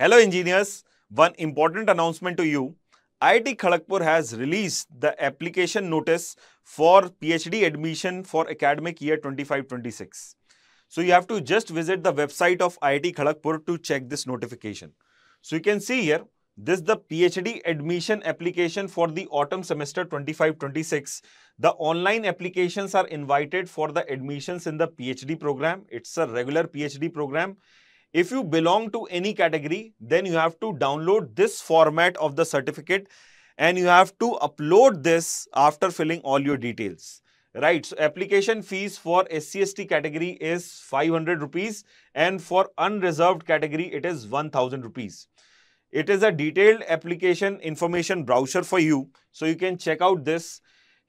Hello engineers, one important announcement to you. IIT Kharagpur has released the application notice for PhD admission for academic year 25-26. So you have to just visit the website of IIT Kharagpur to check this notification. So you can see here, this is the PhD admission application for the autumn semester 25-26. The online applications are invited for the admissions in the PhD program. It's a regular PhD program if you belong to any category, then you have to download this format of the certificate and you have to upload this after filling all your details. Right, so application fees for SCST category is 500 rupees and for unreserved category it is 1000 rupees. It is a detailed application information brochure for you. So you can check out this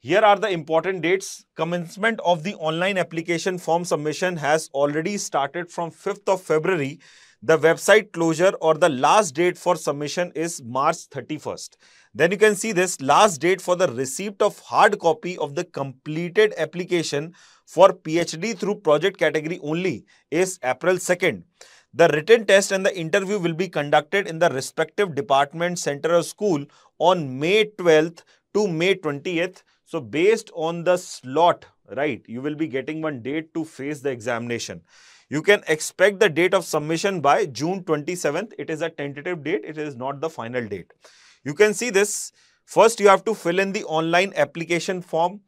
here are the important dates. Commencement of the online application form submission has already started from 5th of February. The website closure or the last date for submission is March 31st. Then you can see this last date for the receipt of hard copy of the completed application for PhD through project category only is April 2nd. The written test and the interview will be conducted in the respective department, center or school on May 12th to May 20th. So based on the slot, right, you will be getting one date to face the examination. You can expect the date of submission by June 27th. It is a tentative date. It is not the final date. You can see this. First, you have to fill in the online application form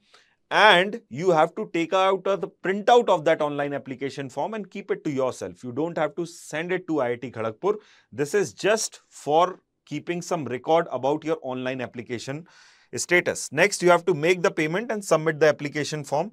and you have to take out uh, the printout of that online application form and keep it to yourself. You don't have to send it to IIT Kharagpur. This is just for keeping some record about your online application status. Next, you have to make the payment and submit the application form.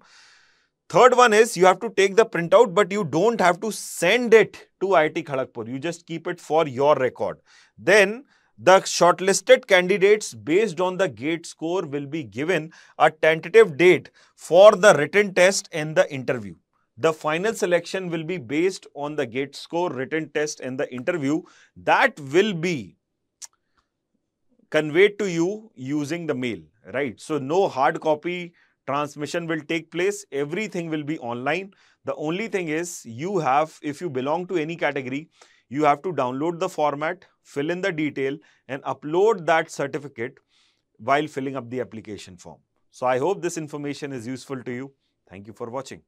Third one is you have to take the printout, but you don't have to send it to IIT Kharagpur. You just keep it for your record. Then the shortlisted candidates based on the gate score will be given a tentative date for the written test and the interview. The final selection will be based on the gate score, written test and the interview. That will be conveyed to you using the mail, right? So no hard copy transmission will take place. Everything will be online. The only thing is you have, if you belong to any category, you have to download the format, fill in the detail and upload that certificate while filling up the application form. So I hope this information is useful to you. Thank you for watching.